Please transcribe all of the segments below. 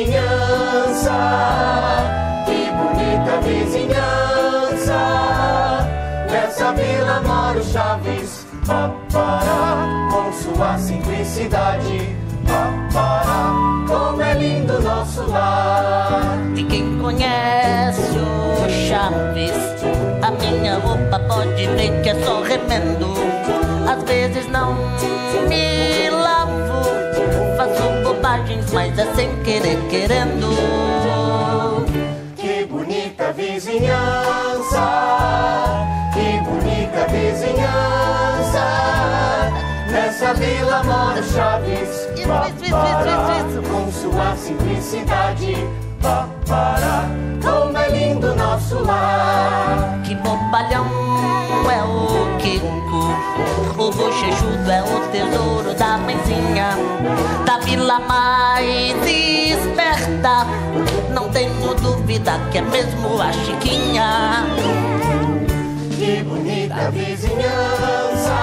vizinhança, que bonita vizinhança. Nessa vila mora o Chaves, papará, com sua simplicidade. Papará, como é lindo nosso lar. E quem conhece o Chaves, a minha roupa pode ver que é só remendo. Às vezes não me lavo, faço bobagens, mas é sem querer querendo. Que bonita vizinhança, que bonita vizinhança. Nessa vila mora Chaves, Isso, isso, isso, isso, com sua simplicidade. Papará, como é lindo nosso lar. O bochechudo é o tesouro da mãezinha Da vila mais esperta Não tenho dúvida que é mesmo a Chiquinha Que bonita vizinhança,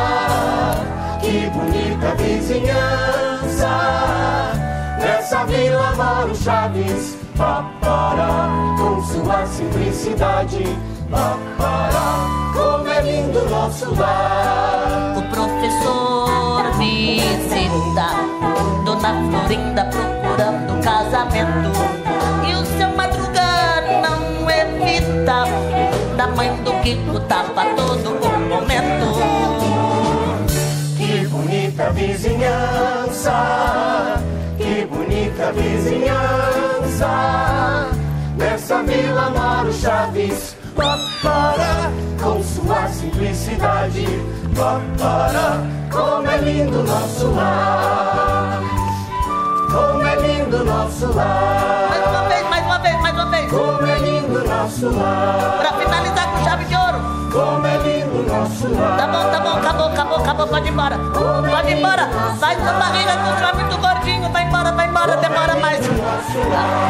que bonita vizinhança. Nessa vila mora o Chaves, papará, com sua simplicidade. Papará, como é lindo nosso lar. Dona Florinda procurando casamento E o seu Madruga não evita Da mãe do Kiko tapa todo o momento Que bonita vizinhança, que bonita vizinhança. Nessa vila mora o Chaves, papará, com sua simplicidade. Papará, como é lindo nosso lar. Como é lindo nosso Mais uma lar. vez, mais uma vez, mais uma vez Como é lindo nosso lar. Pra finalizar com chave de ouro Como é lindo nosso lar. Tá bom, tá bom, acabou, acabou, acabou, pode ir embora Pode ir embora, sai da barriga que o chave muito gordinho Vai embora, vai embora, demora mais lar.